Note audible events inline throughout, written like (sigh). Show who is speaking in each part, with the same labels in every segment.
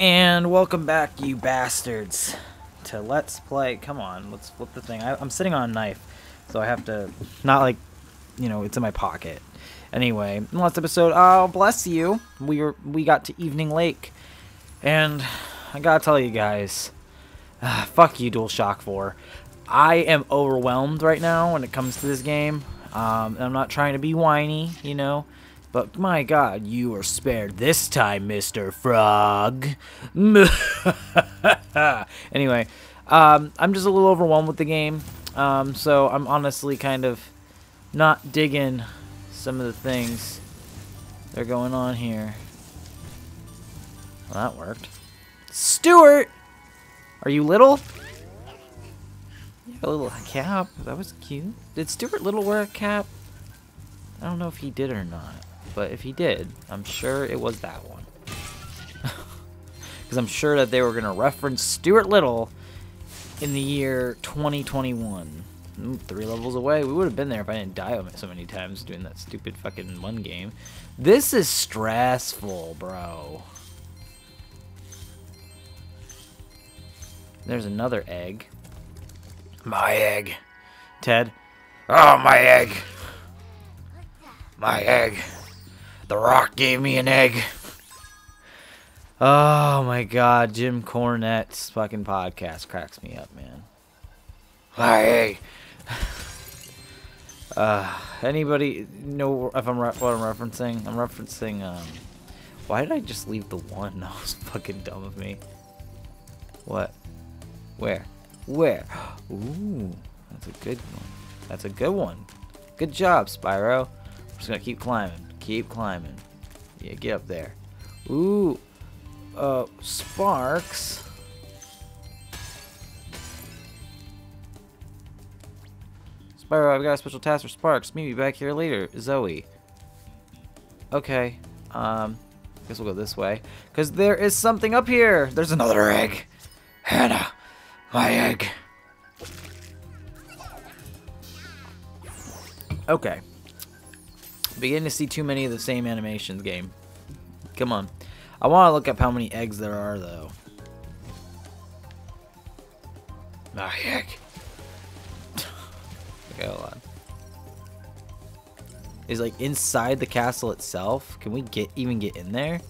Speaker 1: And welcome back, you bastards, to Let's Play. Come on, let's flip the thing. I, I'm sitting on a knife, so I have to, not like, you know, it's in my pocket. Anyway, last episode, oh, bless you, we were, we got to Evening Lake. And I gotta tell you guys, uh, fuck you, DualShock 4. I am overwhelmed right now when it comes to this game. Um, I'm not trying to be whiny, you know. But my god, you were spared this time, Mr. Frog. (laughs) anyway, um, I'm just a little overwhelmed with the game. Um, so I'm honestly kind of not digging some of the things that are going on here. Well, that worked. Stuart! Are you little? A little cap. That was cute. Did Stuart Little wear a cap? I don't know if he did or not. But if he did, I'm sure it was that one. (laughs) Because I'm sure that they were going to reference Stuart Little in the year 2021. Ooh, mm, three levels away. We would have been there if I didn't die so many times doing that stupid fucking one game. This is stressful, bro. There's another egg. My egg. Ted. Oh, my egg. My egg. The Rock gave me an egg. Oh my god, Jim Cornette's fucking podcast cracks me up, man. Egg. (sighs) Uh, anybody know if I'm what I'm referencing? I'm referencing, um, why did I just leave the one? (laughs) That was fucking dumb of me. What? Where? Where? (gasps) Ooh, that's a good one. That's a good one. Good job, Spyro. I'm just gonna keep climbing. Keep climbing. Yeah, get up there. Ooh. Uh, Sparx. Spyro, I've got a special task for Sparx. Meet me back here later. Zoe. Okay. Um, I guess we'll go this way. Because there is something up here. There's another egg. Hannah, my egg. Okay. Beginning to see too many of the same animations game. Come on. I want to look up how many eggs there are, though. Ah, My egg. (laughs) okay, hold on. Is like inside the castle itself? Can we get even get in there?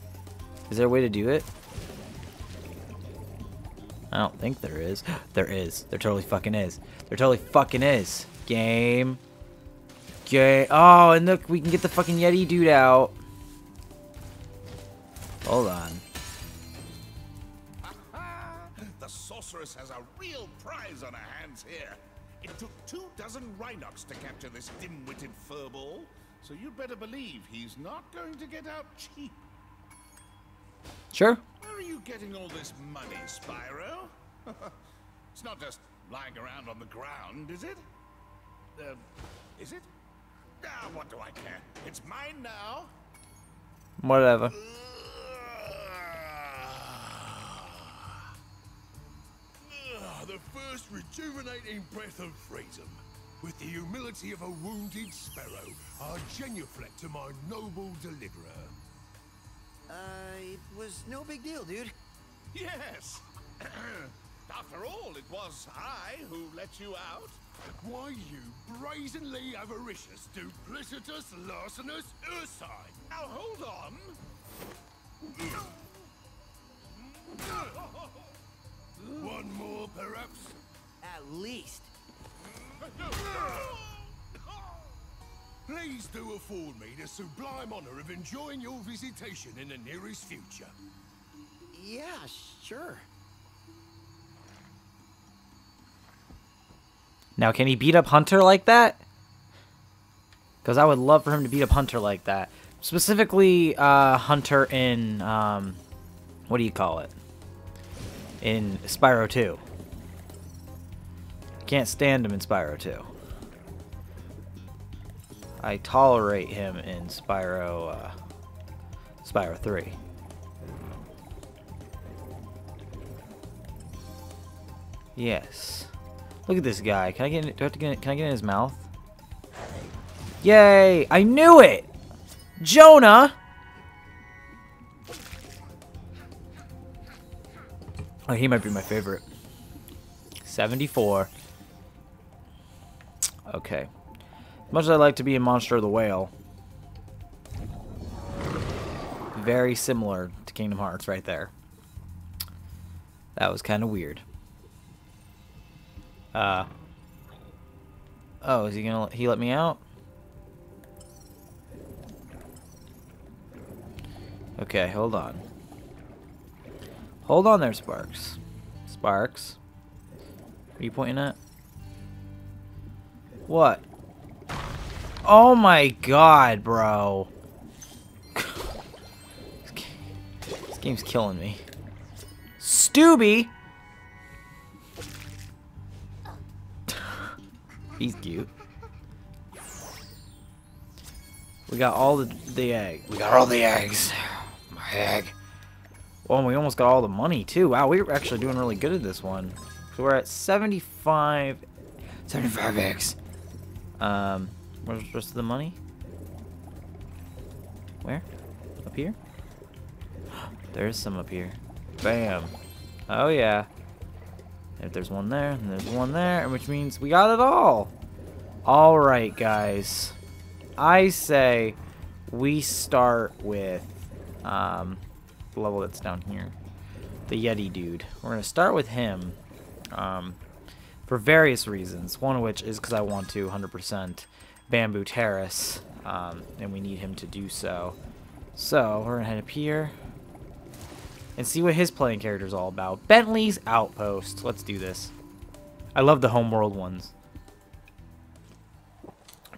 Speaker 1: Is there a way to do it? I don't think there is. (gasps) there is. There totally fucking is. There totally fucking is. Game. Okay. Oh, and look, we can get the fucking Yeti dude out. Hold on.
Speaker 2: the sorceress has a real prize on her hands here. It took two dozen Rhinox to capture this dim-witted furball, so you'd better believe he's not going to get out cheap.
Speaker 1: Sure.
Speaker 2: Where are you getting all this money, Spyro? (laughs) it's not just lying around on the ground, is it? Uh, is it? Ah, what do I care? It's mine now.
Speaker 1: Whatever.
Speaker 3: Ah, the first rejuvenating breath of freedom. With the humility of a wounded sparrow, I genuflect to my noble deliverer.
Speaker 4: Uh, it was no big deal, dude.
Speaker 2: Yes. (clears throat) After all, it was I who let you out.
Speaker 3: Why, you brazenly avaricious, duplicitous, larcenous ursine!
Speaker 2: Now hold on.
Speaker 3: One more, perhaps?
Speaker 4: At least.
Speaker 3: Please do afford me the sublime honor of enjoying your visitation in the nearest future.
Speaker 4: Yeah, sure.
Speaker 1: Now, can he beat up Hunter like that? Because I would love for him to beat up Hunter like that. Specifically, uh, Hunter in, um, what do you call it? In Spyro 2. Can't stand him in Spyro 2. I tolerate him in Spyro, uh, Spyro 3. Yes. Look at this guy. Can I get? In, do I have to get? Can I get in his mouth? Yay! I knew it. Jonah. Oh, he might be my favorite. 74. Okay. As much as I like to be in Monster of the Whale, very similar to Kingdom Hearts right there. That was kind of weird. Uh. Oh, is he gonna? Let, he let me out? Okay, hold on. Hold on there, Sparx. Sparx. What are you pointing at? What? Oh my god, bro. (laughs) this game's killing me. Stooby! He's cute. We got all the, the egg. We got all the eggs. My egg. Well, we almost got all the money, too. Wow, we were actually doing really good at this one. So we're at 75... 75 eggs. Um, where's the rest of the money? Where? Up here? (gasps) There's some up here. Bam. Oh, yeah. If there's one there, and there's one there, which means we got it all. Alright, guys. I say we start with um, the level that's down here. The Yeti dude. We're going to start with him um, for various reasons. One of which is because I want to 100% Bamboo Terrace, um, and we need him to do so. So, we're going to head up here and see what his playing character is all about. Bentley's Outpost. Let's do this. I love the homeworld ones.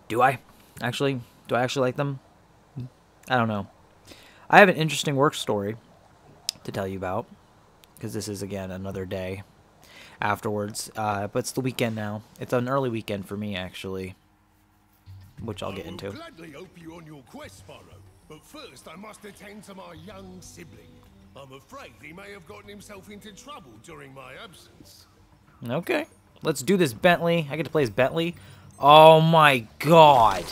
Speaker 1: Do I? Actually, do I actually like them? I don't know. I have an interesting work story to tell you about because this is again another day afterwards. Uh, but it's the weekend now. It's an early weekend for me actually, which I'll get into.
Speaker 3: I will gladly help you on your quest, Spyro. But first, I must attend to my young sibling. I'm afraid he may have gotten himself into trouble during my absence.
Speaker 1: Okay, let's do this, Bentley. I get to play as Bentley. Oh my god.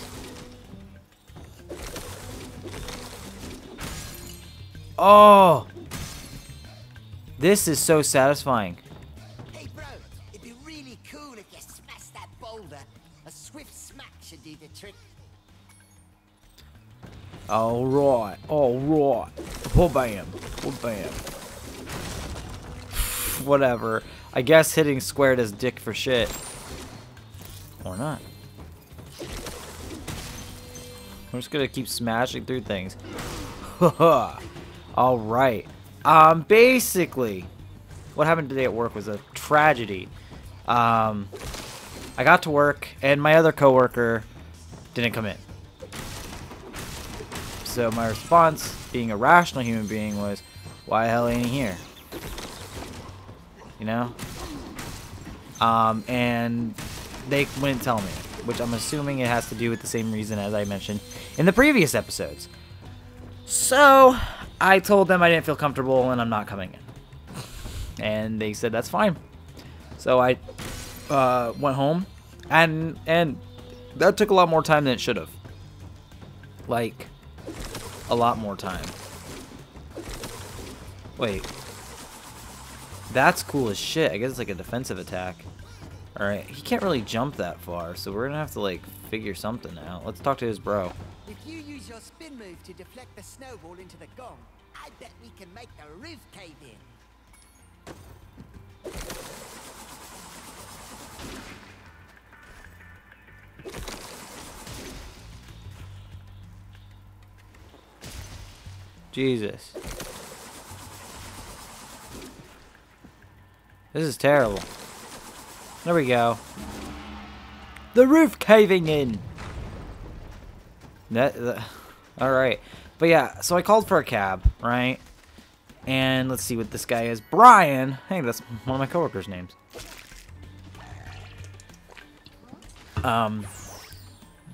Speaker 1: Oh. This is so satisfying.
Speaker 4: Hey, bro, it'd be really cool if you smashed that boulder. A swift smack should do the trick.
Speaker 1: Alright, alright. Oh, bam. Oh, bam. Whatever. I guess hitting square does dick for shit. Or not. I'm just gonna keep smashing through things. (laughs) Alright. Um, basically, what happened today at work was a tragedy. Um, I got to work, and my other coworker didn't come in. So my response, being a rational human being, was, why the hell ain't he here? You know? Um, and they wouldn't tell me, which I'm assuming it has to do with the same reason as I mentioned in the previous episodes. So, I told them I didn't feel comfortable and I'm not coming in. And they said that's fine. So I uh, went home, and and that took a lot more time than it should have. Like, a lot more time. Wait. That's cool as shit. I guess it's like a defensive attack. Alright, he can't really jump that far, so we're gonna have to, like, figure something out. Let's talk to his bro.
Speaker 4: If you use your spin move to deflect the snowball into the gong, I bet we can make the roof cave in.
Speaker 1: Jesus. This is terrible. There we go. The roof caving in! That, that (laughs) Alright. But yeah, so I called for a cab, right? And let's see what this guy is. Brian! Hey, that's one of my coworkers' names. Um,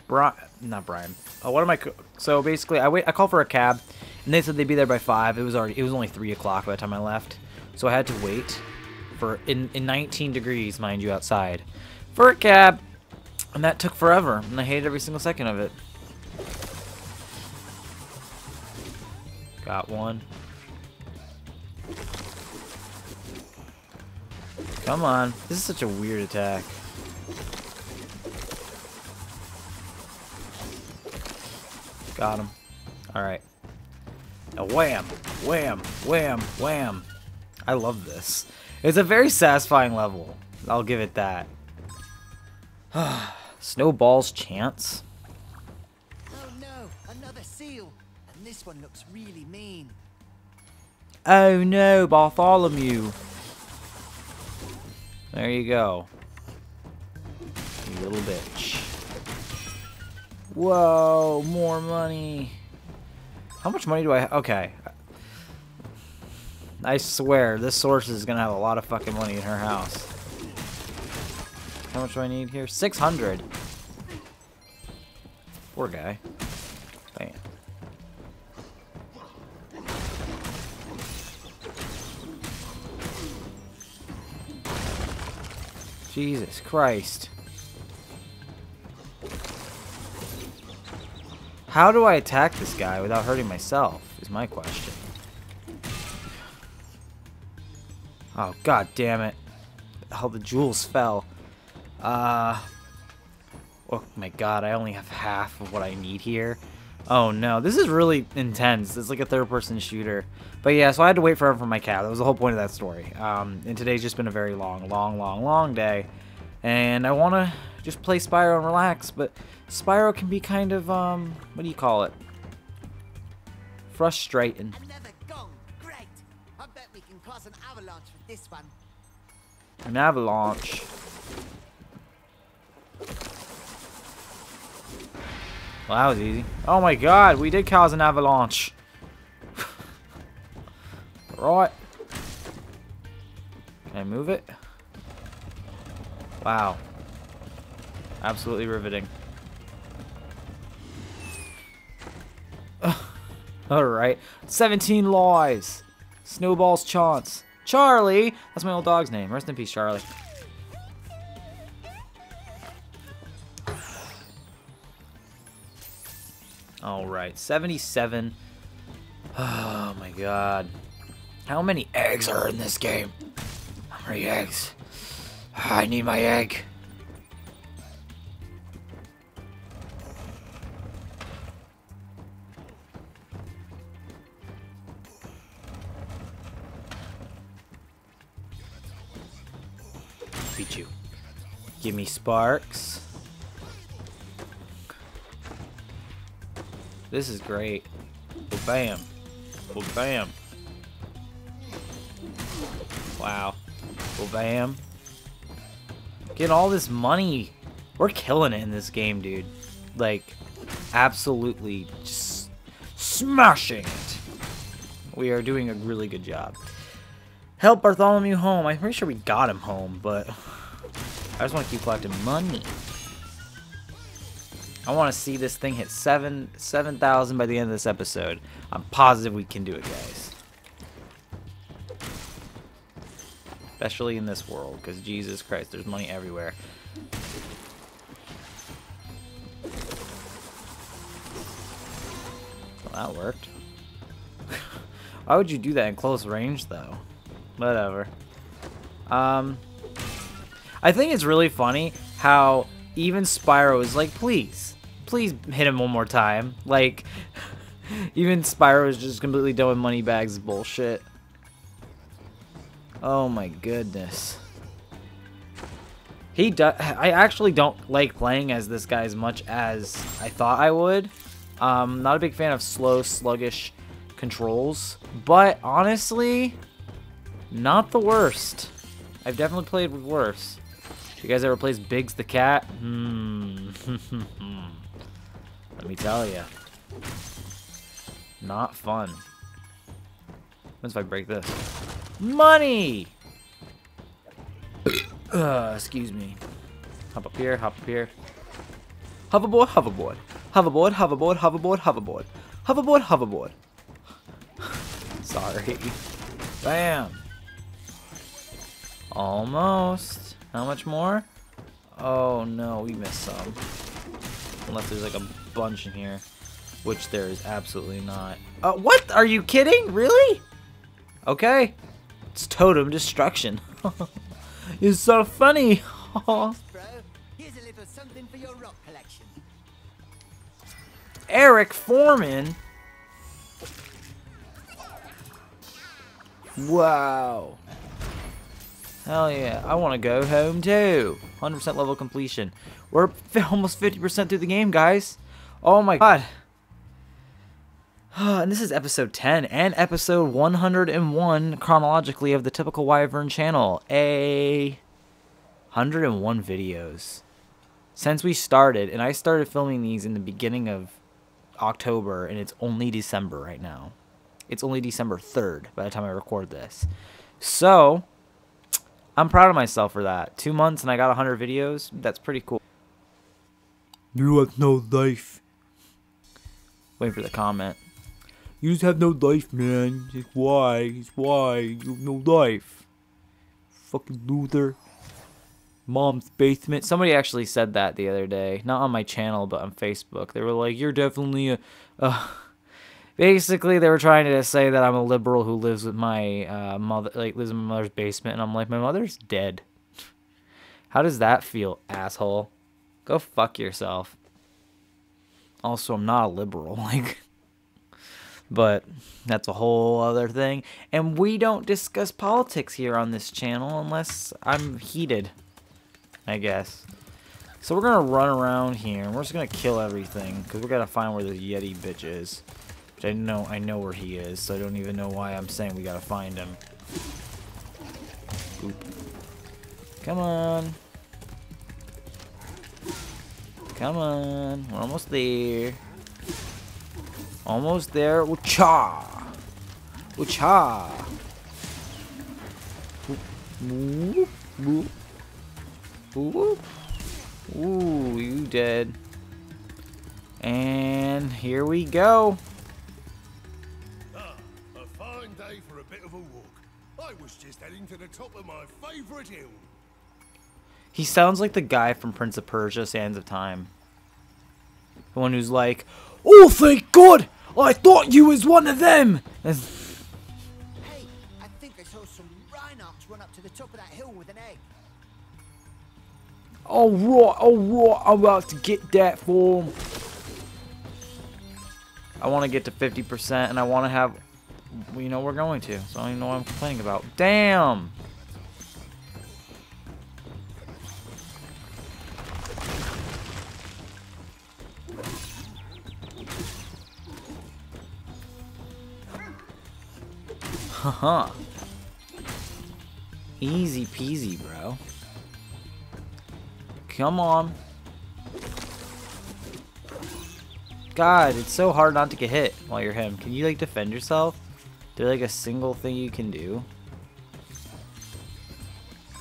Speaker 1: Brian, not Brian. Oh, what am I? So basically, I wait. I call for a cab, and they said they'd be there by five. It was already. It was only three o'clock by the time I left, so I had to wait for in in 19 degrees, mind you, outside, for a cab, and that took forever, and I hated every single second of it. Got one. Come on. This is such a weird attack. Got him. Alright. Now wham! Wham! Wham! Wham! I love this. It's a very satisfying level. I'll give it that. (sighs) Snowball's chance.
Speaker 4: Oh no, another seal. And this one looks really mean.
Speaker 1: Oh no, Bartholomew. There you go. You little bitch. Whoa, more money. How much money do I Okay. I swear, this source is gonna have a lot of fucking money in her house. How much do I need here? 600. Poor guy. Bam. Jesus Christ. How do I attack this guy without hurting myself, is my question. Oh, god damn it. How the jewels fell. Uh... Oh my god, I only have half of what I need here. Oh no, this is really intense. It's like a third-person shooter. But yeah, so I had to wait forever for my cab. That was the whole point of that story. Um, and today's just been a very long, long, long, long day. And I want to just play Spyro and relax, but Spyro can be kind of, um, what do you call it? Frustrating.
Speaker 4: Another gong. Great. I bet we can cause an avalanche with this one.
Speaker 1: An avalanche. Well, that was easy. Oh my god, we did cause an avalanche. (laughs) right. Can I move it? Wow. Absolutely riveting. Alright. 17 lives. Snowball's chance. Charlie! That's my old dog's name. Rest in peace, Charlie. Alright, 77. Oh my god. How many eggs are in this game? How many eggs? I need my egg. Beat you. Give me sparks. This is great. Well, bam. Well, bam. Wow. Well, bam. Get all this money. We're killing it in this game, dude. Like, absolutely just smashing it. We are doing a really good job. Help Bartholomew home. I'm pretty sure we got him home, but I just want to keep collecting money. I want to see this thing hit seven seven thousand by the end of this episode. I'm positive we can do it, guys. Especially in this world, because Jesus Christ, there's money everywhere. Well, that worked. (laughs) Why would you do that in close range, though? Whatever. Um, I think it's really funny how even Spyro is like, please, please hit him one more time. (laughs) Like, (laughs) even Spyro is just completely done with Moneybags bullshit. Oh my goodness. He does. I actually don't like playing as this guy as much as I thought I would. Um, not a big fan of slow, sluggish controls, but honestly, not the worst. I've definitely played with worse. You guys ever plays Biggs the Cat? Hmm. (laughs) Let me tell you. Not fun. What if I break this? Money! (coughs) uh, excuse me. Hop up here, hop up here. Hoverboard, hoverboard. Hoverboard, hoverboard, hoverboard, hoverboard. Hoverboard, hoverboard. (laughs) Sorry. Bam. Almost. How much more? Oh no, we missed some. Unless there's like a bunch in here. Which there is absolutely not. Uh, what? Are you kidding? Really? Okay. It's totem destruction. (laughs) You're so funny. (laughs) Eric Forman. Wow. Hell yeah. I want to go home too. 100% level completion. We're (laughs) almost 50% through the game, guys. Oh my god. (sighs) and this is episode 10 and episode 101 chronologically of the typical Wyvern channel. A 101 videos. Since we started, and I started filming these in the beginning of October, and it's only December right now. It's only December 3rd by the time I record this. So, I'm proud of myself for that. Two months and I got 100 videos. That's pretty cool. You have no life. Waiting for the comment. You just have no life, man. Just why? Just why? You have no life. Fucking loser. Mom's basement. Somebody actually said that the other day. Not on my channel, but on Facebook. They were like, you're definitely a... Uh, basically they were trying to say that I'm a liberal who lives with my uh, mother, like lives in my mother's basement, and I'm like, my mother's dead. How does that feel, asshole? Go fuck yourself. Also, I'm not a liberal, (laughs) like, but that's a whole other thing. And we don't discuss politics here on this channel unless I'm heated, I guess. So we're gonna run around here, and we're just gonna kill everything, because we're gonna find where the Yeti bitch is. I know I know where he is, so I don't even know why I'm saying we gotta find him. Oop. Come on. Come on. We're almost there. Almost there. Ucha! Ucha! Whoop, whoop. Whoop. Ooh, you dead. And here we go.
Speaker 3: I was just heading to the top of my favourite hill.
Speaker 1: He sounds like the guy from Prince of Persia: Sands of Time. The one who's like, "Oh, thank God! I thought you was one of them." And-
Speaker 4: Hey, I think I saw some Rhinox run up to the top of that hill with an egg.
Speaker 1: All right, all right, I'm about to get that for him. I want to get to 50%, and I want to have, well, you know, we're going to, so I don't even know what I'm complaining about. Damn! Haha. Easy peasy, bro. Come on. God, it's so hard not to get hit while you're him. Can you like defend yourself? There like a single thing you can do?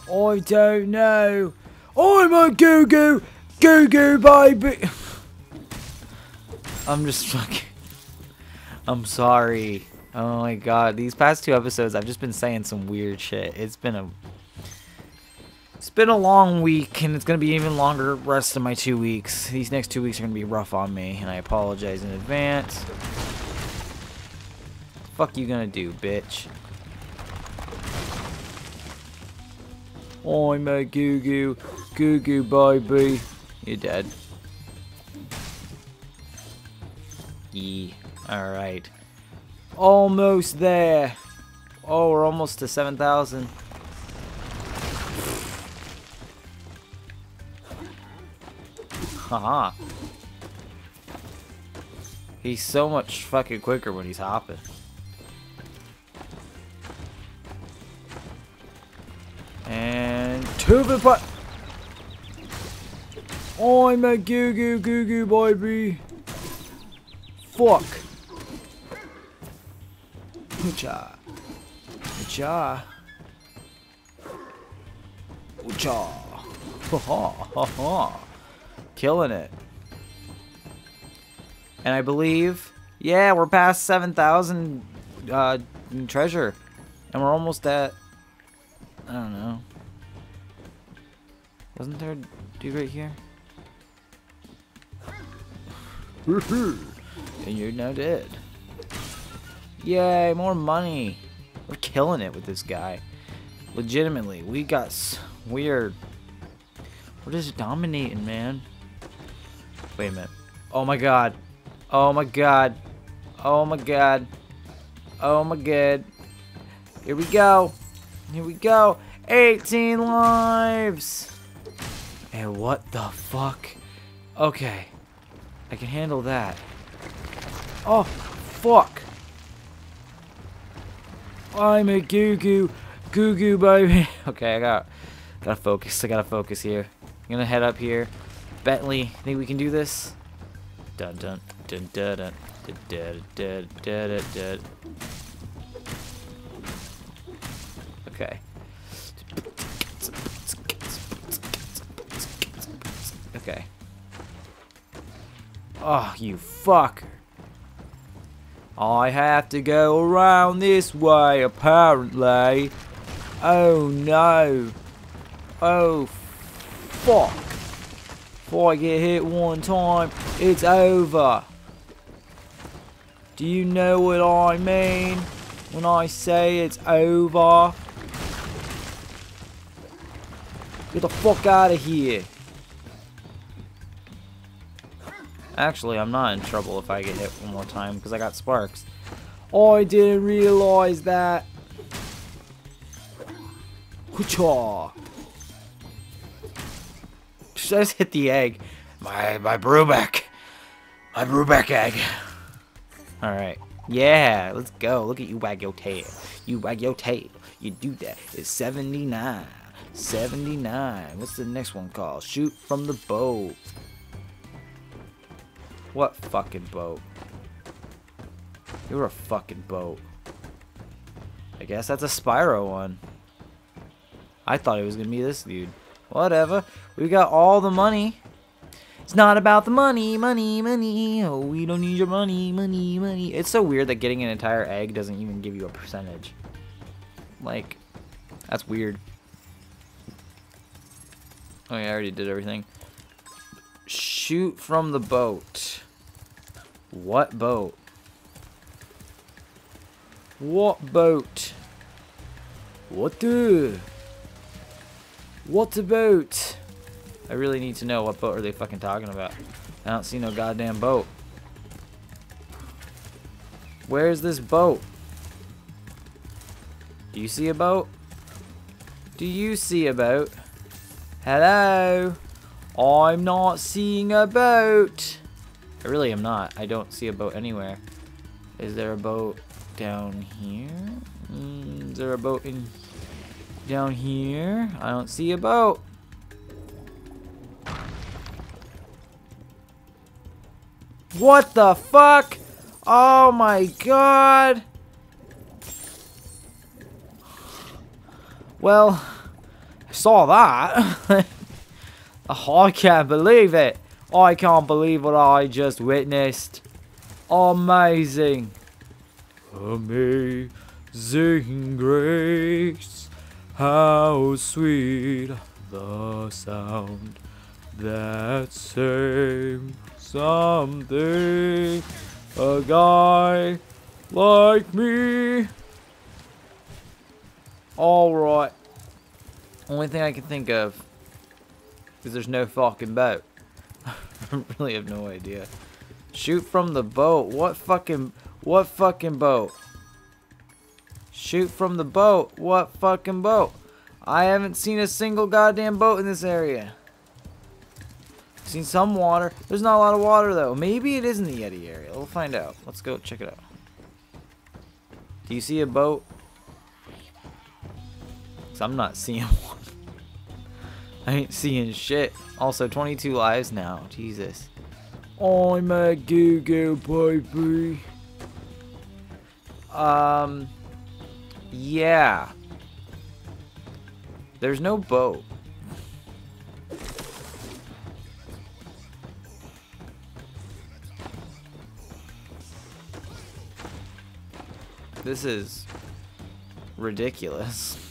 Speaker 1: I don't know. I'm a goo goo, goo goo baby. (laughs) I'm just fucking. I'm sorry. Oh my god, these past two episodes, I've just been saying some weird shit. It's been a it's been a long week, and it's going to be even longer rest of my two weeks. These next two weeks are going to be rough on me, and I apologize in advance. Fuck you gonna do, bitch? I'm a goo goo, goo goo baby. You're dead. Yeah, alright. Almost there. Oh, we're almost to 7,000. Haha. He's so much fucking quicker when he's hopping. The butt. I'm a goo goo goo goo baby. Fuck. Ucha. Ucha. Ucha. Ha ha ha ha killing it. And I believe, yeah, we're past 7,000 uh, treasure. And we're almost at, I don't know. Wasn't there a dude right here? (laughs) and you're now dead. Yay, more money. We're killing it with this guy. Legitimately, we got s- weird. We're just dominating, man. Wait a minute. Oh my god. Oh my god. Oh my god. Oh my god. Here we go. Here we go. 18 lives. And what the fuck? Okay. I can handle that. Oh, fuck. I'm a goo goo. Goo goo baby. (laughs) Okay, I got gotta focus. I gotta focus here. I'm gonna head up here. Bentley, think we can do this? Dun dun dun dun dun. Okay. Okay. Oh, you fucker. I have to go around this way, apparently. Oh no. Oh, fuck. If I get hit one time, it's over. Do you know what I mean when I say it's over? Get the fuck out of here. Actually, I'm not in trouble if I get hit one more time because I got sparks. Oh, I didn't realize that. Hoocha. Just hit the egg? My my brewback. My brewback egg. Alright. Yeah, let's go. Look at you wag your tail. You wag your tail. You do that. It's 79. 79. What's the next one called? Shoot from the boat. What fucking boat? You're a fucking boat. I guess that's a Spyro one. I thought it was gonna be this dude. Whatever. We got all the money. It's not about the money, money, money. Oh, we don't need your money, money, money. It's so weird that getting an entire egg doesn't even give you a percentage. Like, that's weird. Oh yeah, I already did everything. Shoot from the boat. What boat? What boat? What the? What boat? I really need to know what boat are they fucking talking about. I don't see no goddamn boat. Where's this boat? Do you see a boat? Do you see a boat? Hello? I'm not seeing a boat. I really am not. I don't see a boat anywhere. Is there a boat down here? Mm, is there a boat in down here? I don't see a boat. What the fuck? Oh my god. Well, I saw that. (laughs) oh, I can't believe it. I can't believe what I just witnessed. Amazing. Amazing grace. How sweet the sound that saved something. A guy like me. Alright. Only thing I can think of is there's no fucking boat. (laughs) I really have no idea. Shoot from the boat. What fucking what fucking boat? Shoot from the boat. What fucking boat? I haven't seen a single goddamn boat in this area. Seen some water. There's not a lot of water though. Maybe it is in the Yeti area. We'll find out. Let's go check it out. Do you see a boat? Cause I'm not (laughs) seeing one. (laughs) I ain't seeing shit. Also, 22 lives now. Jesus. I'm a goo goo baby. Um. Yeah. There's no boat. This is ridiculous.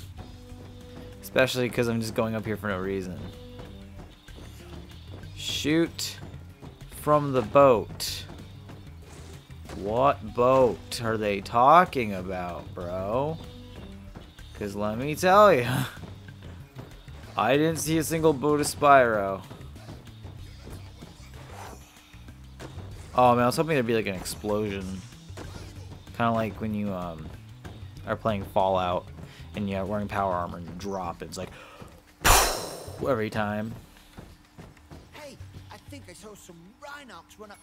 Speaker 1: Especially because I'm just going up here for no reason. Shoot from the boat. What boat are they talking about, bro? Because let me tell you, (laughs) I didn't see a single boat of Spyro. Oh man, I was hoping there'd be like an explosion. Kind of like when you um are playing Fallout and you're wearing power armor and you drop, it. it's like (laughs) every time.
Speaker 4: Hey, I think I saw some Rhinox run up.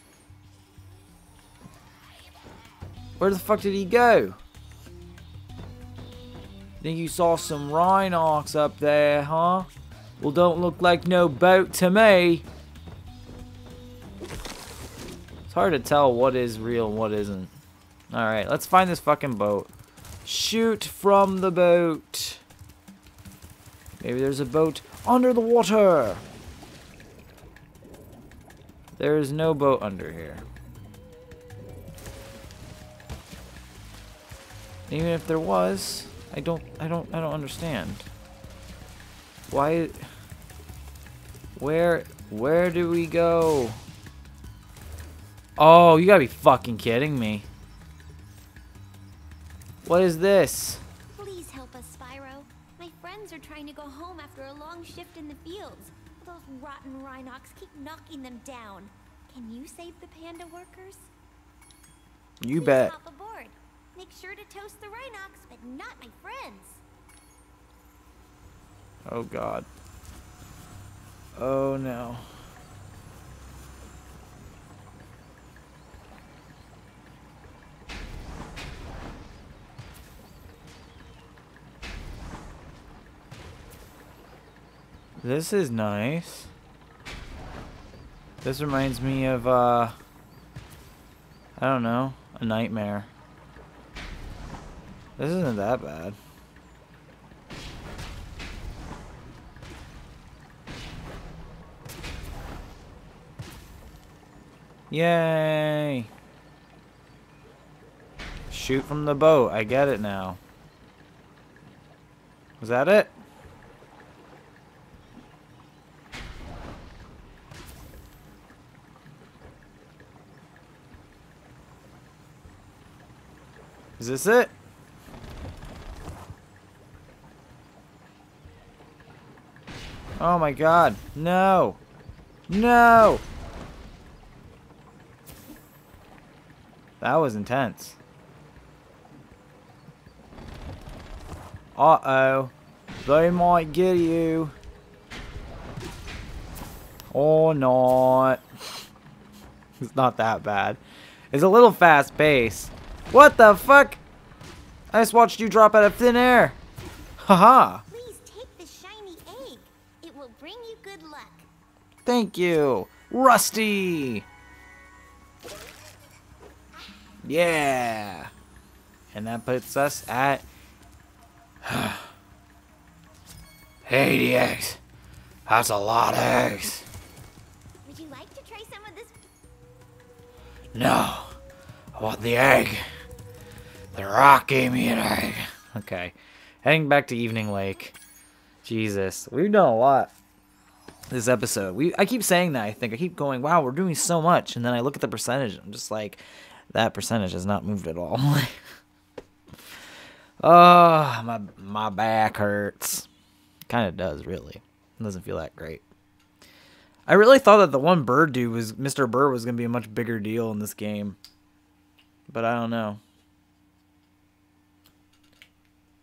Speaker 1: Where the fuck did he go? Think you saw some Rhinox up there, huh? Well, don't look like no boat to me. It's hard to tell what is real and what isn't. Alright, let's find this fucking boat. Shoot from the boat. Maybe there's a boat under the water. There is no boat under here. Even if there was, I don't I don't I don't understand. Why Where where do we go? Oh, you gotta be fucking kidding me. What is this?
Speaker 5: Please help us, Spyro. My friends are trying to go home after a long shift in the fields. Those rotten Rhinox keep knocking them down. Can you save the panda workers?
Speaker 1: You
Speaker 5: Please
Speaker 1: bet.
Speaker 5: Hop aboard. Make sure to toast the Rhinox, but not my friends.
Speaker 1: Oh god. Oh no. This is nice. This reminds me of, uh, I don't know, a nightmare. This isn't that bad. Yay! Shoot from the boat. I get it now. Was that it? Is this it? Oh my god. No. No. That was intense. Uh-oh. They might get you. Or not. (laughs) it's not that bad. It's a little fast paced. What the fuck? I just watched you drop out of thin air. Haha.
Speaker 5: Please take the shiny egg. It will bring you good luck.
Speaker 1: Thank you. Rusty. Yeah. And that puts us at (sighs) 80 eggs. That's a lot of eggs.
Speaker 5: Would you like to try some of this?
Speaker 1: No. I want the egg. The rock gave me an. Okay. Heading back to Evening Lake. Jesus. We've done a lot this episode. We I keep saying that, I think. I keep going, wow, we're doing so much. And then I look at the percentage. I'm just like, that percentage has not moved at all. (laughs) oh, my, my back hurts. Kind of does, really. It doesn't feel that great. I really thought that the one bird dude was Mr. Bird was gonna be a much bigger deal in this game, but I don't know.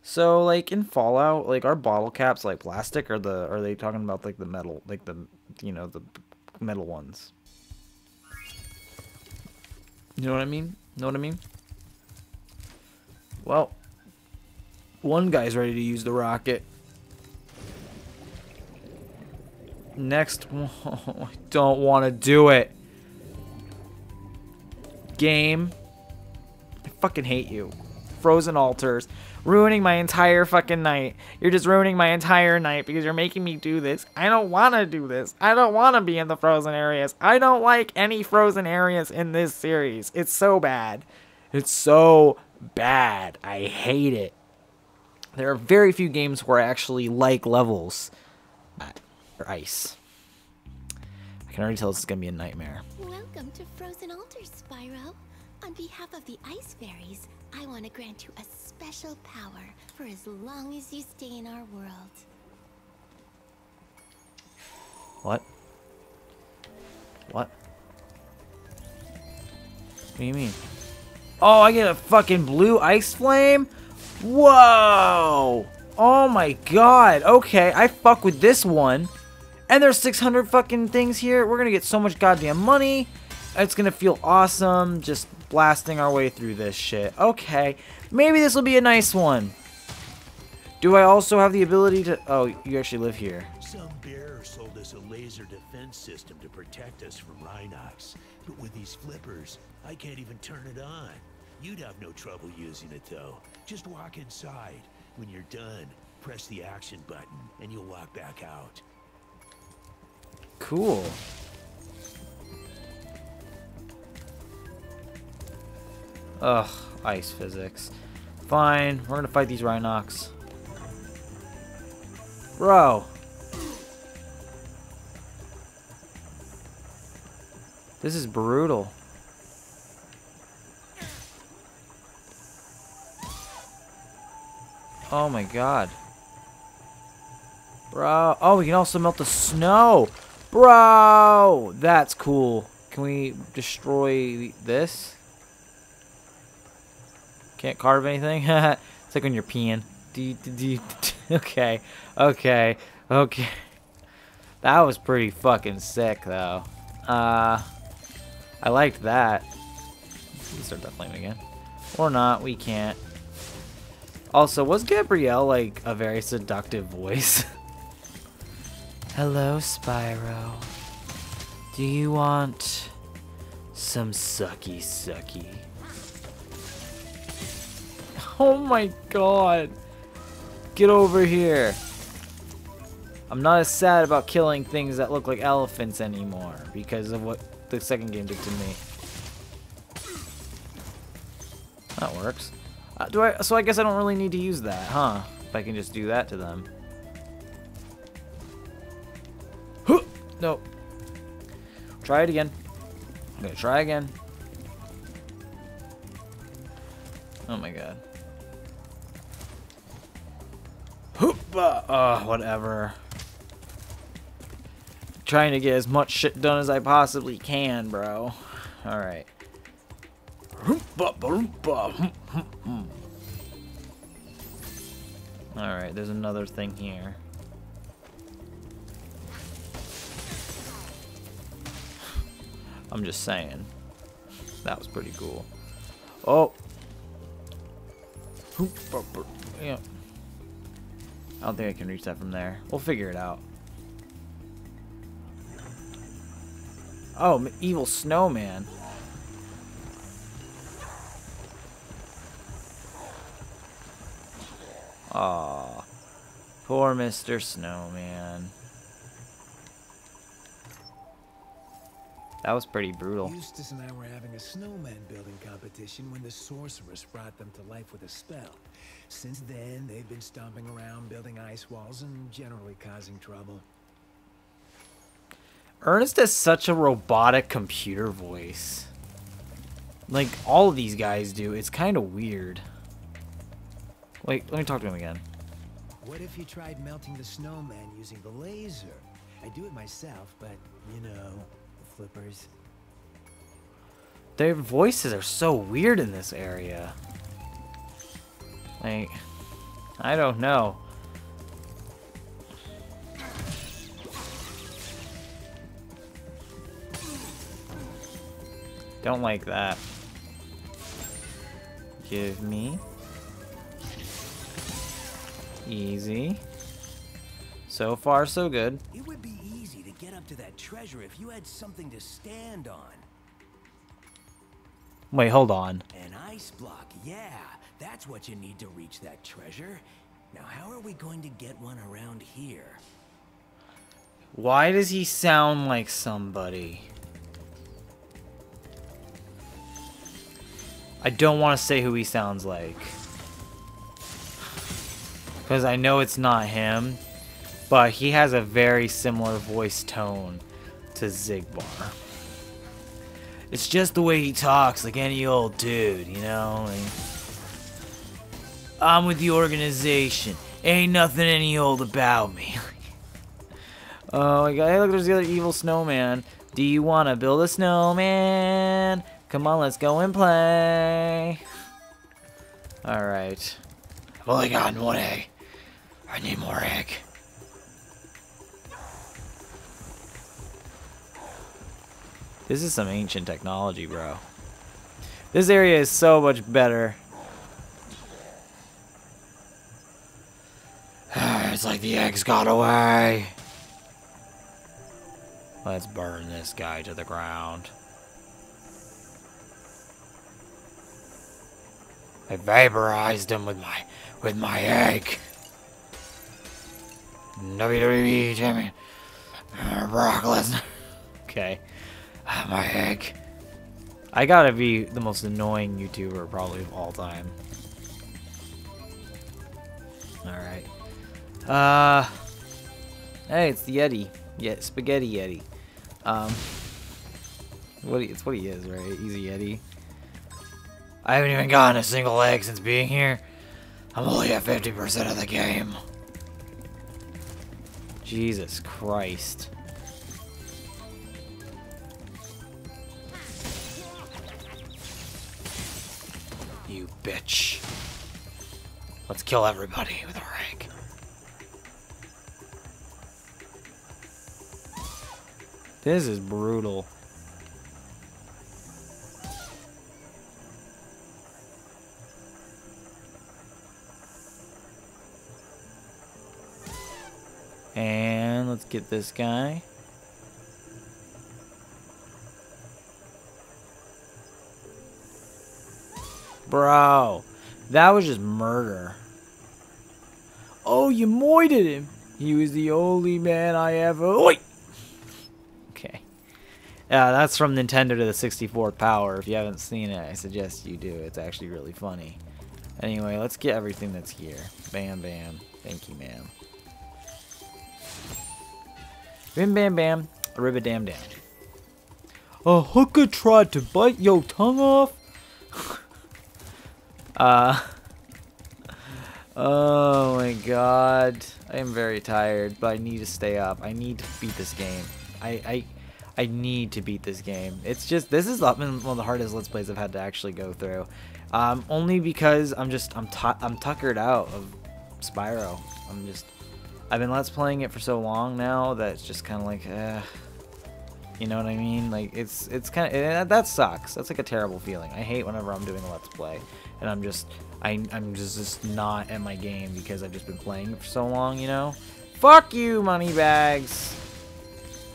Speaker 1: So like in Fallout, like our bottle caps like plastic or the are they talking about like the metal, like the you know the metal ones? You know what I mean? Know what I mean? Well, one guy's ready to use the rocket. Next, (laughs) I don't want to do it. Game. I fucking hate you. Frozen altars. Ruining my entire fucking night. You're just ruining my entire night because you're making me do this. I don't want to do this. I don't want to be in the frozen areas. I don't like any frozen areas in this series. It's so bad. It's so bad. I hate it. There are very few games where I actually like levels or ice. I can already tell this is gonna be a nightmare.
Speaker 5: Welcome to Frozen Altars, Spyro. On behalf of the Ice Fairies, I want to grant you a special power for as long as you stay in our world.
Speaker 1: What? What? What do you mean? Oh, I get a fucking blue ice flame? Whoa! Oh my god. Okay, I fuck with this one. And there's 600 fucking things here. We're gonna get so much goddamn money. It's gonna feel awesome just blasting our way through this shit. Okay, maybe this will be a nice one. Do I also have the ability to... Oh, you actually live here.
Speaker 6: Some bear sold us a laser defense system to protect us from Rhynocs. But with these flippers, I can't even turn it on. You'd have no trouble using it though. Just walk inside. When you're done, press the action button and you'll walk back out.
Speaker 1: Cool. Ugh, ice physics. Fine, we're gonna fight these Rhynocs. Bro. This is brutal. Oh my god. Bro. Oh, we can also melt the snow. Bro! That's cool. Can we destroy this? Can't carve anything? (laughs) it's like when you're peeing. (laughs) Okay. Okay. Okay. That was pretty fucking sick, though. Uh, I liked that. Let's start that flame again. Or not. We can't. Also, was Gabrielle, like, a very seductive voice? (laughs) Hello, Spyro. Do you want some sucky sucky? Oh my god. Get over here. I'm not as sad about killing things that look like elephants anymore because of what the second game did to me. That works. Uh, do I? So I guess I don't really need to use that, huh? If I can just do that to them. Huh! No. Try it again. I'm gonna try again. Oh my god. Hoopah! Oh, whatever. Trying to get as much shit done as I possibly can, bro. Alright. Alright, there's another thing here. I'm just saying. That was pretty cool. Oh! Yeah. I don't think I can reach that from there. We'll figure it out. Oh, evil snowman. Aw. Poor Mr. Snowman. That was pretty brutal.
Speaker 7: Eustace and I were having a snowman building competition when the sorceress brought them to life with a spell. Since then, they've been stomping around, building ice walls, and generally causing trouble.
Speaker 1: Ernest has such a robotic computer voice. Like, all of these guys do. It's kind of weird. Wait, let me talk to him again.
Speaker 7: What if you tried melting the snowman using the laser? I do it myself, but, you know, flippers.
Speaker 1: Their voices are so weird in this area. Like, I don't know. Don't like that. Give me. Easy. So far, so good.
Speaker 4: It would be up to that treasure if you had something to stand on.
Speaker 1: Wait, hold on.
Speaker 4: An ice block, yeah. That's what you need to reach that treasure. Now, how are we going to get one around here?
Speaker 1: Why does he sound like somebody? I don't want to say who he sounds like. Because I know it's not him. But he has a very similar voice tone to Xigbar. It's just the way he talks, like any old dude, you know? Like, I'm with the organization. Ain't nothing any old about me. (laughs) oh my god, hey look, there's the other evil snowman. Do you want to build a snowman? Come on, let's go and play. Alright. I've only gotten one egg. I need more egg. This is some ancient technology, bro. This area is so much better. (sighs) it's like the eggs got away. Let's burn this guy to the ground. I vaporized him with my with my egg. WWE champion uh, Brock Lesnar. (laughs) Okay. Ah, my egg. I gotta be the most annoying YouTuber probably of all time. Alright. Uh Hey, it's the Yeti. Yeah, spaghetti Yeti. Um what he, it's what he is, right? He's a Yeti. I haven't even gotten a single egg since being here. I'm only at 50% of the game. Jesus Christ. You bitch. Let's kill everybody with a egg. This is brutal. And let's get this guy. Bro, that was just murder. Oh, you moited him. He was the only man I ever. Oi! Okay. Yeah, that's from Nintendo to the 64 Power. If you haven't seen it, I suggest you do. It's actually really funny. Anyway, let's get everything that's here. Bam, bam. Thank you, ma'am. Bim, bam, bam. Ribba, dam, dam. A hooker tried to bite your tongue off? Uh. (laughs) Oh my god. I am very tired, but I need to stay up. I need to beat this game. I, I, I need to beat this game. It's just, this is one of the hardest Let's Plays I've had to actually go through. Um, only because I'm just, I'm, I'm tuckered out of Spyro. I'm just, I've been Let's Playing it for so long now that it's just kind of like, eh. You know what I mean? Like, it's, it's kind of, that sucks. That's like a terrible feeling. I hate whenever I'm doing a Let's Play and I'm just, I, I'm just, just not at my game because I've just been playing for so long, you know? Fuck you, Moneybags!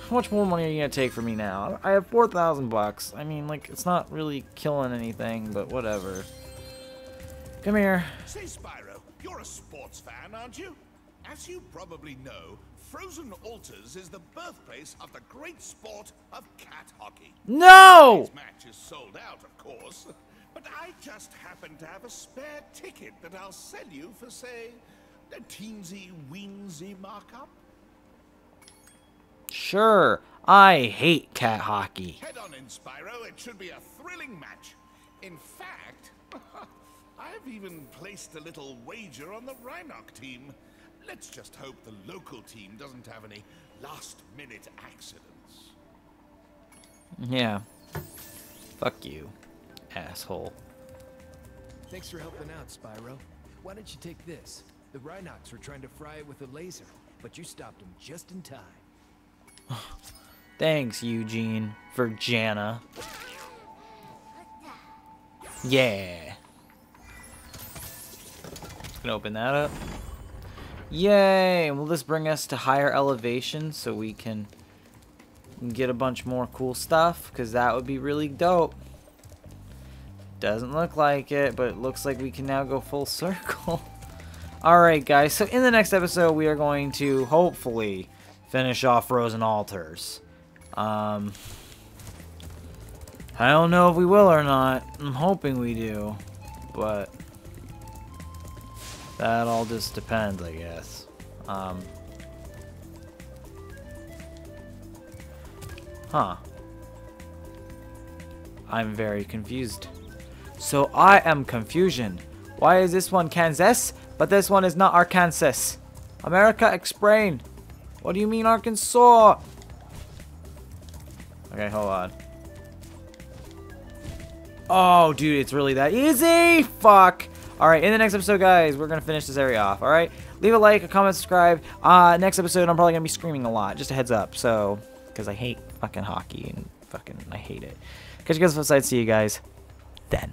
Speaker 1: How much more money are you gonna take from me now? I have 4,000 bucks. I mean, like, it's not really killing anything, but whatever. Come here.
Speaker 2: Say, Spyro, you're a sports fan, aren't you? As you probably know, Frozen Altars is the birthplace of the great sport of cat hockey.
Speaker 1: No!
Speaker 2: This match is sold out, of course. But I just happen to have a spare ticket that I'll sell you for, say, a teensy weensy markup.
Speaker 1: Sure. I hate cat hockey.
Speaker 2: Head on in, Spyro. It should be a thrilling match. In fact, (laughs) I've even placed a little wager on the Rhynoc team. Let's just hope the local team doesn't have any last-minute accidents.
Speaker 1: Yeah. Fuck you, asshole.
Speaker 7: Thanks for helping out, Spyro. Why don't you take this? The Rhynocs were trying to fry it with a laser, but you stopped them just in time. (sighs)
Speaker 1: Thanks, Eugene, for Jana. Yeah. Gonna open that up. Yay! Will this bring us to higher elevation so we can get a bunch more cool stuff? Because that would be really dope. Doesn't look like it, but it looks like we can now go full (laughs) circle. Alright, guys. So in the next episode, we are going to hopefully finish off Frozen Altars. Um, I don't know if we will or not. I'm hoping we do, but that all just depends, I guess. Um, huh. I'm very confused. So I am confusion. Why is this one Kansas, but this one is not Arkansas? America, explain. What do you mean Arkansas? Okay, hold on. Oh, dude, it's really that easy. Fuck. All right, in the next episode, guys, we're gonna finish this area off. All right, leave a like, a comment, subscribe. Uh, next episode, I'm probably gonna be screaming a lot. Just a heads up. So, because I hate fucking hockey and fucking I hate it. Catch you guys on the side. See you guys then.